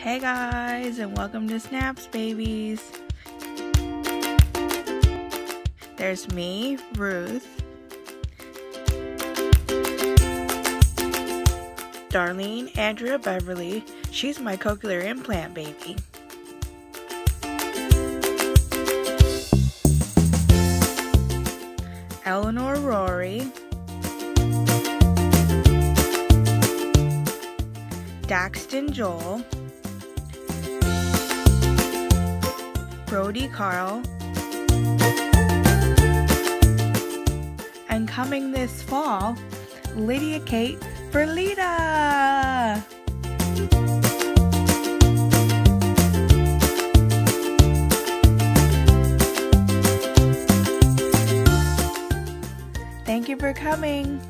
Hey guys, and welcome to Snaps Babies. There's me, Ruth, Darlene Andrea Beverly. She's my cochlear implant baby. Eleanor Rory. Daxton Joel. Brody Carl. And coming this fall, Lydia Kate Verlita. Thank you for coming.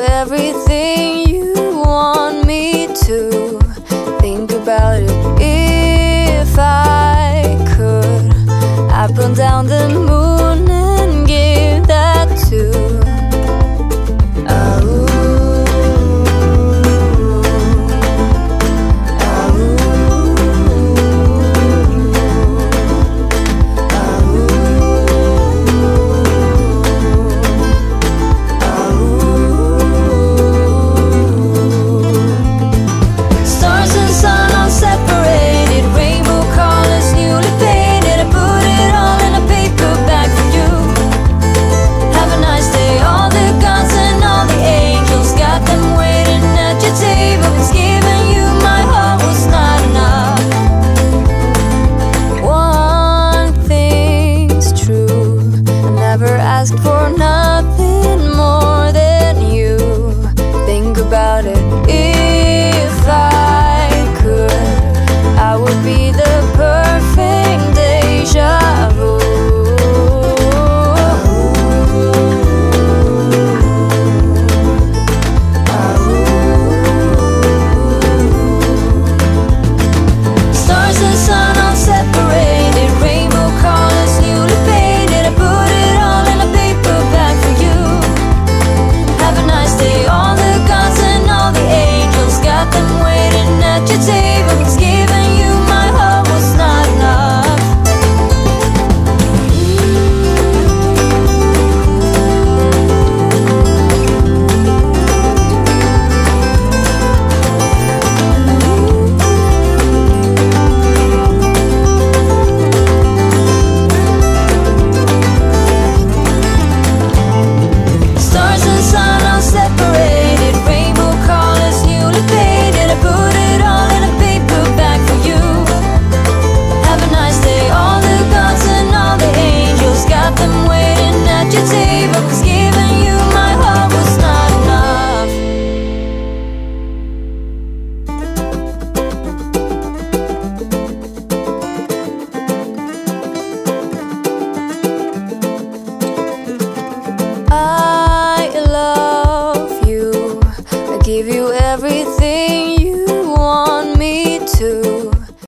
everything you want me to. Think about it if I could. I put down the moon.